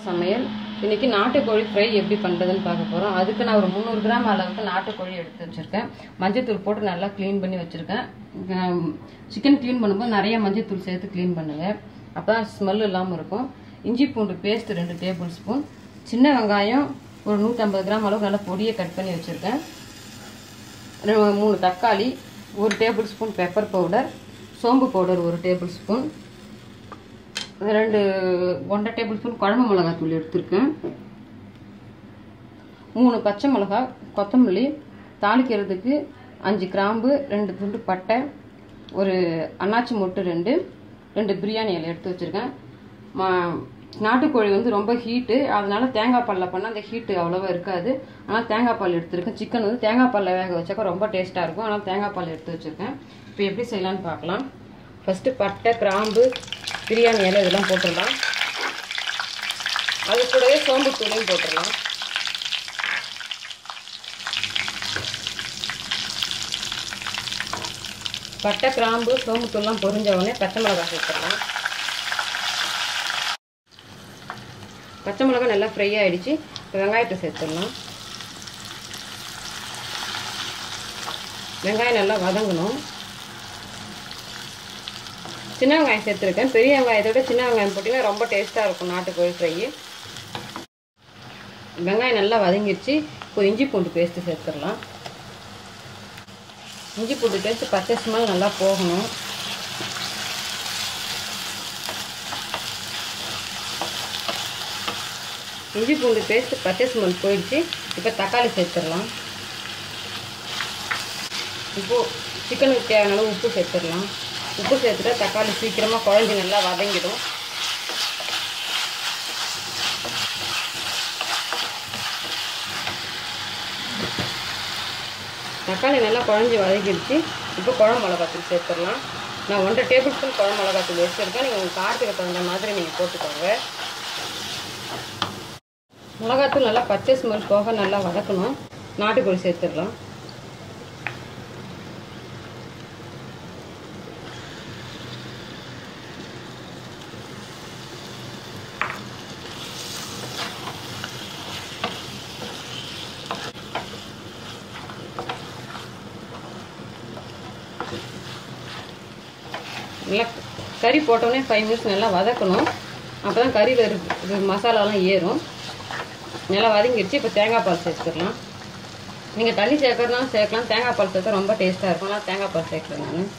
சமையல். இன்னைக்கு நாட்டுக்கோழி ஃப்ரை எப்படி பண்ணுறதுன்னு பார்க்க போகிறோம் அதுக்கு நான் ஒரு முந்நூறு கிராம் அளவுக்கு நாட்டுக்கோழி எடுத்து வச்சுருக்கேன். மஞ்சத்தூள் போட்டு நல்லா க்ளீன் பண்ணி வச்சுருக்கேன். சிக்கன் க்ளீன் பண்ணும்போது நிறைய மஞ்சத்தூள் சேர்த்து க்ளீன் பண்ணுங்கள் அப்போ தான் ஸ்மெல் இல்லாமல் இருக்கும். இஞ்சி பூண்டு பேஸ்ட் ரெண்டு டேபிள் ஸ்பூன் சின்ன வெங்காயம் ஒரு நூற்றம்பது கிராம் அளவுக்கு நல்லா பொடியை கட் பண்ணி வச்சுருக்கேன். மூணு தக்காளி ஒரு டேபிள் ஸ்பூன் பெப்பர் பவுடர் சோம்பு பவுடர் ஒரு டேபிள் ஸ்பூன் ரெண்டு ஒன்றரை டேபிள் ஸ்பூன் குழம்பு மிளகாய் தூள் எடுத்திருக்கேன். மூணு பச்சை மிளகாய் கொத்தமல்லி தாளிக்கிறதுக்கு அஞ்சு கிராம்பு ரெண்டு துண்டு பட்டை ஒரு அன்னாச்சி மொட்டு ரெண்டு ரெண்டு பிரியாணி இலை எடுத்து வச்சுருக்கேன். மா நாட்டுக்கோழி வந்து ரொம்ப ஹீட்டு அதனால தேங்காய் பாலில் பண்ணால் அந்த ஹீட்டு அவ்வளோவா இருக்காது. ஆனால் தேங்காய் பால் எடுத்துருக்கேன். சிக்கன் வந்து தேங்காய் பாலில் வேக வச்சாக்கா ரொம்ப டேஸ்ட்டாக இருக்கும். ஆனால் தேங்காய் பால் எடுத்து வச்சுருக்கேன். இப்போ எப்படி செய்யலான்னு பார்க்கலாம். ஃபஸ்ட்டு பட்டை கிராம்பு பிரியாணி இலை இதெல்லாம் போட்டுடலாம். அது கூடவே சோம்பு தூளையும் போட்டுடலாம். பட்டை கிராம்பு சோம்பு தூள்லாம் பொரிஞ்ச உடனே பச்சை மிளகாய் சேர்த்துடலாம். பச்சை மிளகாய் நல்லா ஃப்ரை ஆகிடுச்சு இப்போ வெங்காயத்தை சேர்த்துடலாம். வெங்காயம் நல்லா வதங்கணும். சின்ன வெங்காயம் சேர்த்துருக்கேன். பெரிய வெங்காயத்தை விட சின்ன வெங்காயம் போட்டிங்கன்னா ரொம்ப டேஸ்ட்டாக இருக்கும் நாட்டுக்கோழி ஃப்ரை வெங்காயம் நல்லா வதங்கிடுச்சு இப்போ இஞ்சி பூண்டு பேஸ்ட்டு சேர்த்துடலாம். இஞ்சி பூண்டு பேஸ்ட்டு பச்சை ஸ்மெல் நல்லா போகணும். இஞ்சி பூண்டு பேஸ்ட் பச்சை ஸ்மெல் போயிடுச்சு. இப்போ தக்காளி சேர்த்துடலாம். இப்போது சிக்கனுக்கு தேவையான உப்பு சேர்த்துடலாம். உப்பு சேர்த்துட்டா தக்காளி சீக்கிரமாக குழஞ்சி நல்லா வதங்கிடும். தக்காளி நல்லா குழஞ்சி வதக்கிடுச்சு இப்போ குழம்பு மிளகாத்தூள் சேர்த்துடலாம். நான் ஒன்றரை டேபிள் ஸ்பூன் குழம்பு மிளகாத்தூள் வச்சுருக்கேன். நீங்கள் உங்கள் காரத்துக்கு தகுந்த மாதிரி நீங்கள் போட்டுக்கோங்க. மிளகாத்தூள் நல்லா பச்சை ஸ்மெல் போக நல்லா வதக்கணும். நாட்டுக்கோழி சேர்த்துடலாம். நல்லா கறி போட்டோடனே ஃபைவ் மினிட்ஸ் நல்லா வதக்கணும். அப்போ தான் கறியில் இருக்கு மசாலாலாம் ஏறும். நல்லா வதங்கிடுச்சு இப்போ தேங்காய் பால் சேர்த்துக்கலாம். நீங்கள் தண்ணி சேர்க்கறதுனாலும் சேர்க்கலாம். தேங்காய் பால் சேர்த்தா ரொம்ப டேஸ்ட்டாக இருக்கும். நான் தேங்காய் பால் சேர்க்குறேன் நான்.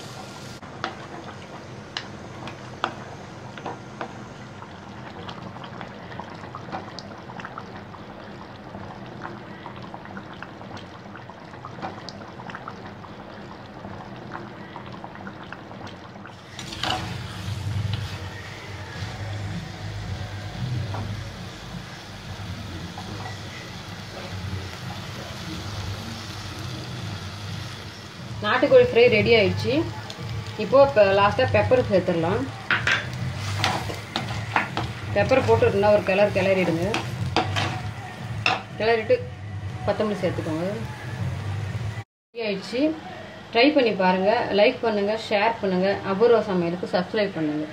நாட்டுக்கோழி ஃப்ரை ரெடி ஆயிடுச்சு. இப்போது இப்போ லாஸ்ட்டாக பெப்பர் சேர்த்துடலாம். பெப்பர் போட்டுருந்தா ஒரு கிளர் கிளறிடுங்க. கிளறிட்டு கொத்தமல்லி சேர்த்துக்கோங்க. ரெடி ஆயிடுச்சு. ட்ரை பண்ணி பாருங்கள் லைக் பண்ணுங்கள் ஷேர் பண்ணுங்கள் அபூர்வ சமையலுக்கு சப்ஸ்கிரைப் பண்ணுங்கள்